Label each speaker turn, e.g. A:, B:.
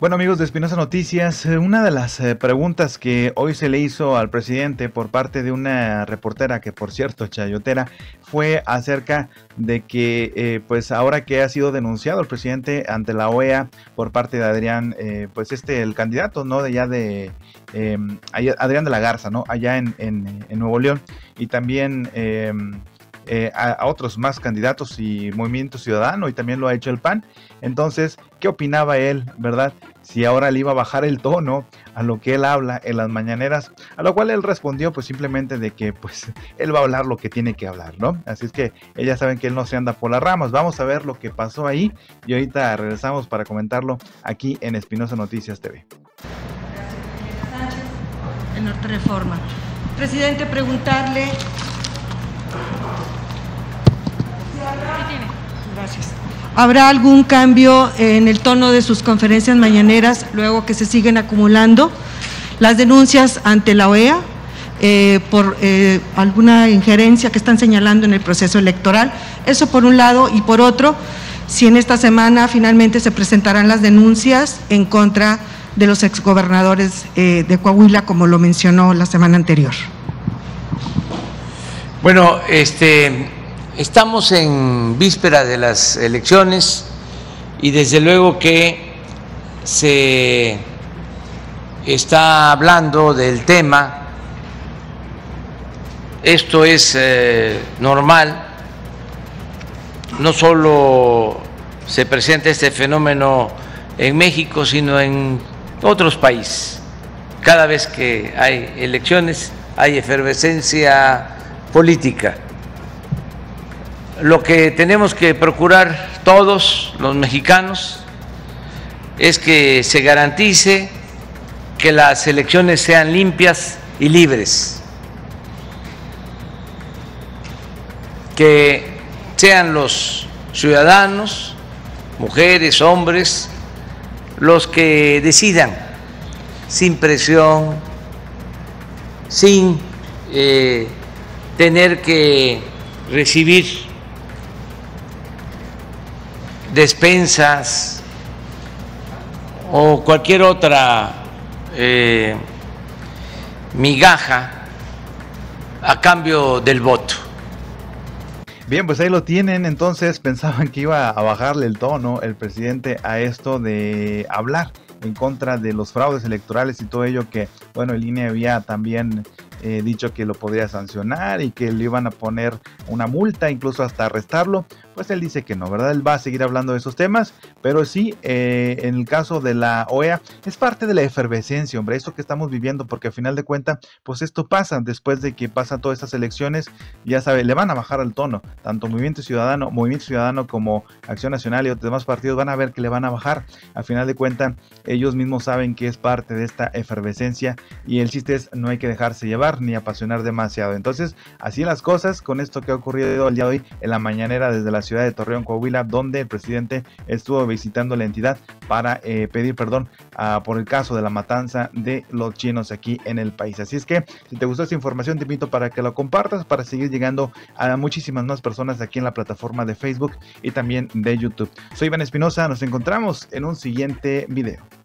A: Bueno amigos de Espinosa Noticias, eh, una de las eh, preguntas que hoy se le hizo al presidente por parte de una reportera que por cierto chayotera fue acerca de que eh, pues ahora que ha sido denunciado el presidente ante la OEA por parte de Adrián, pues este el candidato no de allá de em, Adrián de la Garza, ¿no? Allá en, en Nuevo León y también em, eh, a, otros más candidatos y Movimiento Ciudadano y también lo ha hecho el PAN. Entonces, ¿qué opinaba él, verdad? Si ahora le iba a bajar el tono a lo que él habla en las mañaneras, a lo cual él respondió pues simplemente de que pues él va a hablar lo que tiene que hablar, ¿no? Así es que ellas saben que él no se anda por las ramas. Vamos a ver lo que pasó ahí y ahorita regresamos para comentarlo aquí en Espinosa Noticias TV.
B: En Norte Reforma. Presidente, preguntarle Gracias. ¿Habrá algún cambio en el tono de sus conferencias mañaneras luego que se siguen acumulando las denuncias ante la OEA eh, por eh, alguna injerencia que están señalando en el proceso electoral? Eso por un lado y por otro, si en esta semana finalmente se presentarán las denuncias en contra de los exgobernadores eh, de Coahuila, como lo mencionó la semana anterior.
C: Bueno, este Estamos en víspera de las elecciones y desde luego que se está hablando del tema. Esto es eh, normal. No solo se presenta este fenómeno en México, sino en otros países. Cada vez que hay elecciones hay efervescencia política lo que tenemos que procurar todos los mexicanos es que se garantice que las elecciones sean limpias y libres, que sean los ciudadanos, mujeres, hombres, los que decidan sin presión, sin eh, tener que recibir despensas o cualquier otra eh, migaja a cambio del voto.
A: Bien, pues ahí lo tienen. Entonces pensaban que iba a bajarle el tono el presidente a esto de hablar en contra de los fraudes electorales y todo ello que, bueno, el INE había también eh, dicho que lo podría sancionar y que le iban a poner una multa, incluso hasta arrestarlo pues él dice que no, ¿verdad? Él va a seguir hablando de esos temas, pero sí, eh, en el caso de la OEA, es parte de la efervescencia, hombre, eso que estamos viviendo, porque al final de cuentas, pues esto pasa después de que pasan todas estas elecciones, ya sabe, le van a bajar el tono, tanto Movimiento Ciudadano, Movimiento Ciudadano como Acción Nacional y otros demás partidos van a ver que le van a bajar, al final de cuentas, ellos mismos saben que es parte de esta efervescencia y el chiste es no hay que dejarse llevar ni apasionar demasiado. Entonces, así las cosas con esto que ha ocurrido el día de hoy en la mañanera desde la ciudad de Torreón, Coahuila, donde el presidente estuvo visitando la entidad para eh, pedir perdón ah, por el caso de la matanza de los chinos aquí en el país. Así es que si te gustó esta información, te invito para que lo compartas para seguir llegando a muchísimas más personas aquí en la plataforma de Facebook y también de YouTube. Soy Iván Espinosa, nos encontramos en un siguiente video.